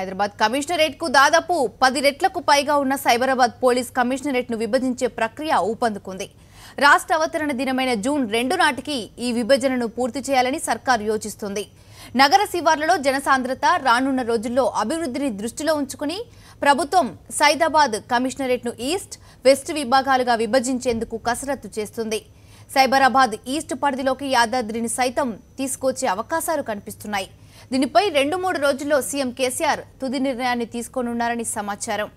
హైదరాబాద్ కమిషనరేట్కు దాదాపు పది రెట్లకు పైగా ఉన్న సైబరాబాద్ పోలీస్ కమిషనరేట్ను విభజించే ప్రక్రియ ఊపందుకుంది. రాష్ట్ర అవతరణ దినమైన జూన్ రెండు నాటికి ఈ విభజనను పూర్తి చేయాలని సర్కార్ యోచిస్తుంది. నగర శివార్లలో జనసాంద్రత రానున్న రోజుల్లో అభివృద్ధిని దృష్టిలో ఉంచుకుని ప్రభుత్వం సైదాబాద్ కమిషనరేట్ను ఈస్ట్ వెస్ట్ విభాగాలుగా విభజించేందుకు కసరత్తు చేస్తుంది. సైబరాబాద్ ఈస్ట్ పరిధిలోకి యాదాద్రిని సైతం తీసుకొచ్చే అవకాశాలు కనిపిస్తున్నాయి. దీనిపై రెండు మూడు రోజుల్లో సీఎం కేసీఆర్ తుది నిర్ణయాన్ని తీసుకోనున్నారని సమాచారం.